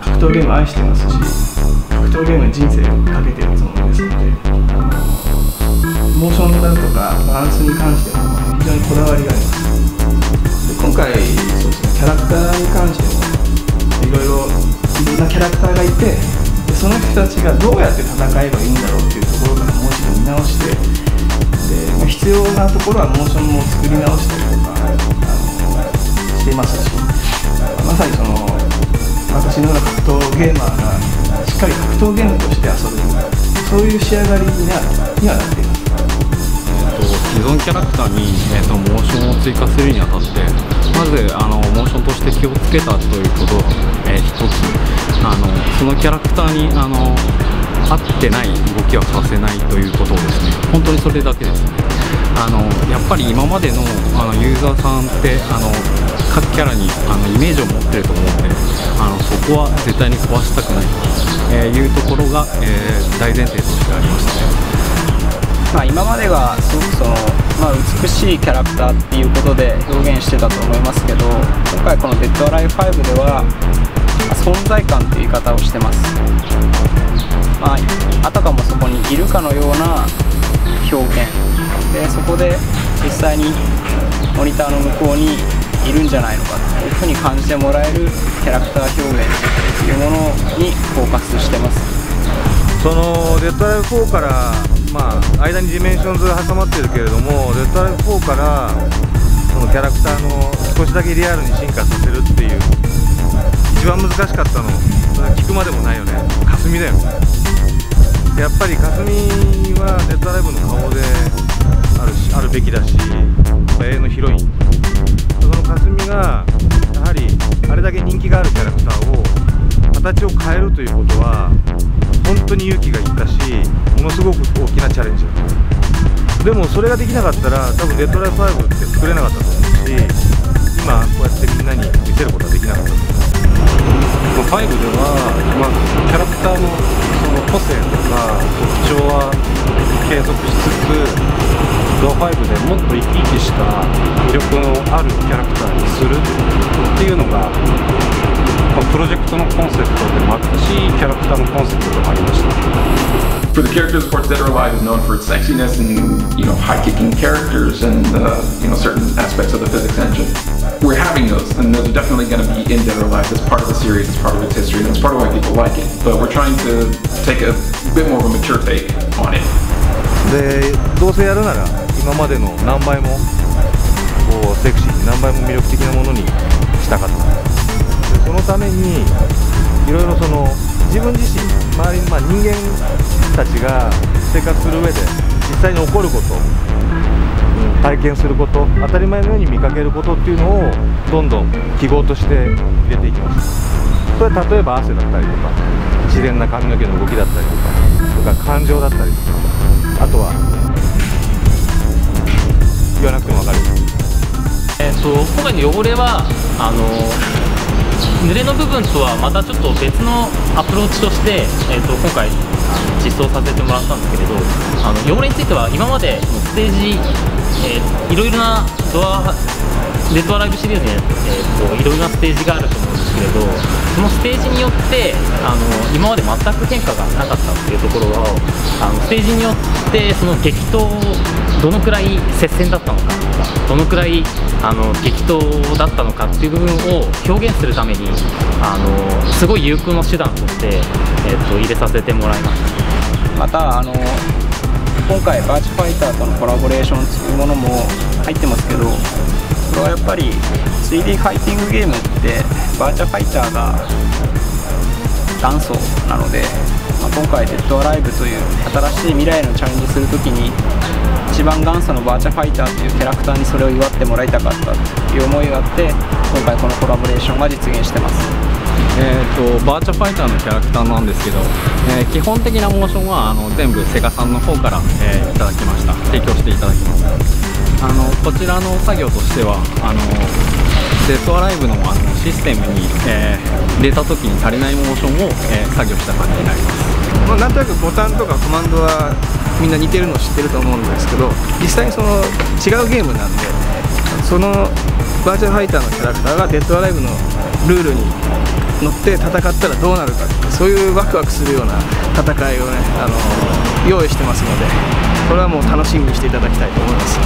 格闘ゲーム愛してますし格闘ゲームに人生をかけてるつもりですのであのモーションだとかバランスに関しても非常にこだわりがあります。で今回そうですねキャラクターに関してもいろいろいろんなキャラクターがいてでその人たちがどうやって戦えばいいんだろうっていうところからもう一度見直してで必要なところはモーションも作り直したりとかしていますしまさにその私のような格闘ゲーマーがしっかり格闘ゲームとして遊べるそういう仕上がりにはにはなっていますと既存キャラクターに、えー、とモーションを追加するにあたってまずあのモーションとして気をつけたということが、えー、一つあのそのキャラクターにあの合ってない動きはさせないということをですね。本当にそれだけです。ねあのやっぱり今までのあのユーザーさんってあの各キャラにあのイメージを持ってると思うんであのそこは絶対に壊したくないと、えいうところが、えー、大前提としてありましたねまあ、今まではすごくその、まあ、美しいキャラクターっていうことで表現してたと思いますけど今回この「デッド・アライブ5」では存在感っていう言い方をしてます。まああたかもそこにいるかのような表現。でそこで実際にモニターの向こうにいるんじゃないのかというふうに感じてもらえるキャラクター表現というものにフォーカスしてます。その Dead or Alive 4からまあ間にディメンションズが挟まってるけれども Dead or Alive 4からそのキャラクターの少しだけリアルに進化させるっていう一番難しかったのそれ聞くまでもないよね。霞だよね。やっぱり霞はデッドライブの顔であるしあるべきだし永遠のヒロイン。その霞がやはりあれだけ人気があるキャラクターを形を変えるということは本当に勇気がいったしものすごく大きなチャレンジだったでもそれができなかったら多分デッドライフ5って作れなかったと思うしドア5でもっと生き生きした魅力のあるキャラクターにするっていうのが、まあ、プロジェクトのコンセプトでもあったしキャラクターのコンセプトでもありました For the characters, of course, Dead or Alive is known for its sexiness and you know high-kicking characters and uh, you know certain aspects of the physics engine. We're having those, and those are definitely going to be in Dead or Alive as part of the series, as part of its history, and that's part of why people like it. But we're trying to take a bit more of a mature take on it. でどうせやるなら今までの何倍もこうセクシーに何倍も魅力的なものにしたかった。でそのためにいろいろその自分自身周りに、まあ、人間たちが生活する上で実際に起こること、うん、体験すること当たり前のように見かけることっていうのをどんどん記号として入れていきますそれは例えば汗だったりとか自然な髪の毛の動きだったりとかとから感情だったりとかあとは。言わなくても分かる。えーと、今回の汚れはあの濡れの部分とはまたちょっと別のアプローチとして、えーと、今回実装させてもらったんですけれどあの汚れについては今までステージ、えー、いろいろなドアデッドアライブシリーズに、えーと、いろいろなステージがあると思うんですけれどそのステージによってあの今まで全く変化がなかったっていうところをあのステージによってその激闘どのくらい接戦だったのかどのくらいあの激闘だったのかっていう部分を表現するためにあのすごい有効の手段として、えーと、入れさせてもらいました。またあの今回バーチファイターとのコラボレーションっていうものも入ってますけどこれはやっぱり 3D ファイティングゲームってバーチャファイターが元祖なので、今回デッドアライブという新しい未来へのチャレンジするときに一番元祖のバーチャファイターというキャラクターにそれを祝ってもらいたかったという思いがあって今回このコラボレーションが実現してますえーと、バーチャファイターのキャラクターなんですけど、えー、基本的なモーションはあの全部セガさんの方から、えー、いただきました提供していただきますあのこちらの作業としてはあのデッドアライブのあのシステムに、えー、入れた時に足りないモーションを、え作業した感じになります、まあ、なんとなくボタンとかコマンドはみんな似てるの知ってると思うんですけど実際にその違うゲームなんでそのバーチャルファイターのキャラクターがデッドアライブのルールに乗って戦ったらどうなるかそういうワクワクするような戦いをね、あの用意してますのでこれはもう楽しみにしていただきたいと思います。